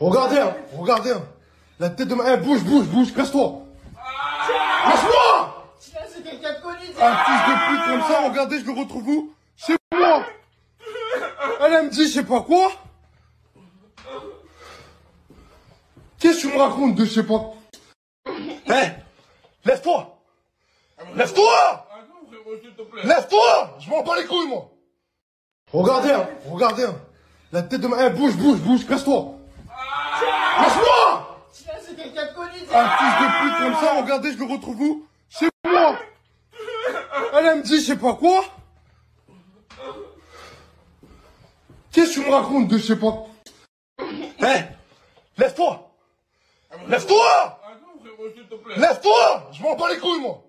Regardez, hein, regardez. hein. La tête de ma... Eh, bouge, bouge, bouge, casse-toi. Casse-moi Tiens, c'est quelqu'un de connu, Un fils de pute comme ça, regardez, je le retrouve où? Chez moi Elle, elle me dit, je sais pas quoi Qu'est-ce que tu me racontes de je sais pas? Eh Lève-toi Lève-toi. Lève-toi Je m'en bats les couilles, moi Regardez, hein, regardez. hein. La tête de ma... Eh, bouge, bouge, bouge, casse-toi Casse-moi Tiens, c'est quelqu'un de connu, Un fils de pute comme ça, regardez, je le retrouve où? Chez moi! Elle, elle me dit, je sais pas quoi! Qu'est-ce que tu me racontes de je sais pas? Eh Lève-toi! Lève-toi! Plaît. Lève-toi! Je m'en bats les couilles, moi